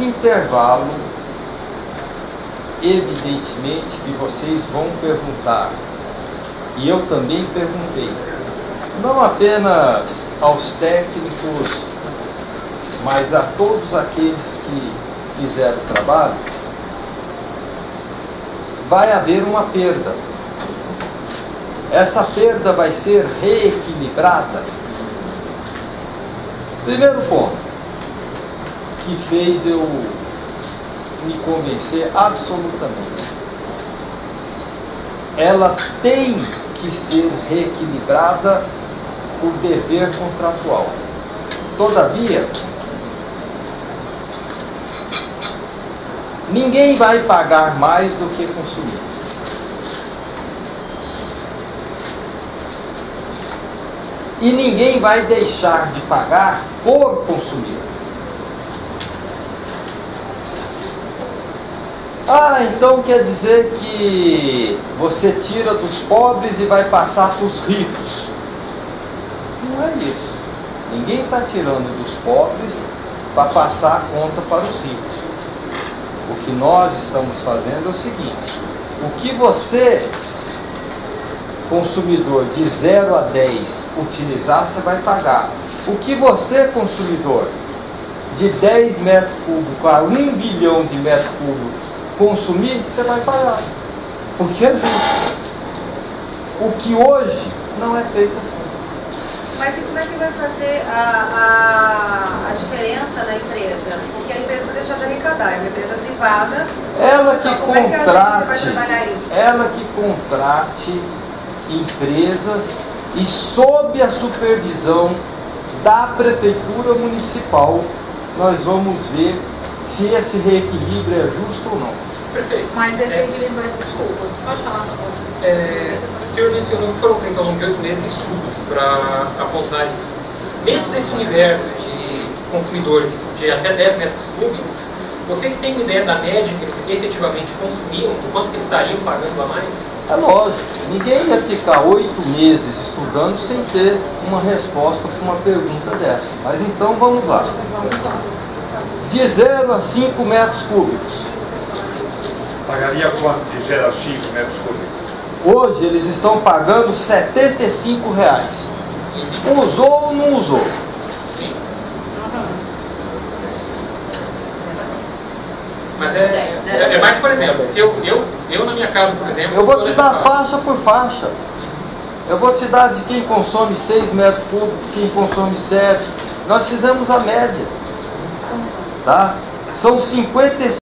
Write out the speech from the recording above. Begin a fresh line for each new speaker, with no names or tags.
nesse intervalo, evidentemente que vocês vão perguntar, e eu também perguntei, não apenas aos técnicos, mas a todos aqueles que fizeram o trabalho, vai haver uma perda. Essa perda vai ser reequilibrada. Primeiro ponto que fez eu me convencer absolutamente. Ela tem que ser reequilibrada por dever contratual. Todavia, ninguém vai pagar mais do que consumir. E ninguém vai deixar de pagar por consumir. Ah, então quer dizer que você tira dos pobres e vai passar para os ricos. Não é isso. Ninguém está tirando dos pobres para passar a conta para os ricos. O que nós estamos fazendo é o seguinte: o que você, consumidor de 0 a 10, utilizar, você vai pagar. O que você, consumidor, de 10 metros cúbicos a 1 bilhão de metros cúbicos consumir, você vai pagar. Porque é justo. O que hoje não é feito assim.
Mas e como é que vai fazer a, a, a diferença na empresa? Porque a empresa vai deixar de arrecadar, é uma empresa privada.
Ela que
como é que a agência vai
contrate,
trabalhar isso?
ela que contrate empresas e sob a supervisão da prefeitura municipal, nós vamos ver se esse reequilíbrio é justo ou não.
Perfeito.
Mas esse
É,
equilíbrio é. Desculpa, pode falar.
é, o senhor mencionou que foram feitos ao longo de oito meses estudos para apontar isso. Dentro desse universo de consumidores de até 10 metros cúbicos, vocês têm uma ideia da média que eles efetivamente consumiam, do quanto que eles estariam pagando a mais?
É lógico, ninguém ia ficar oito meses estudando sem ter uma resposta para uma pergunta dessa. Mas então vamos lá.
Vamos lá.
De 0 a 5 metros cúbicos.
Pagaria quanto de 0 a 5 metros cúbicos?
Hoje eles estão pagando 75 reais. Usou ou não usou?
Sim. Mas é, é, é mais, por exemplo, se eu, eu, eu na minha casa, por exemplo.
Eu vou te dar faixa por faixa. Eu vou te dar de quem consome 6 metros cúbicos, quem consome 7. Nós fizemos a média. Tá? São 55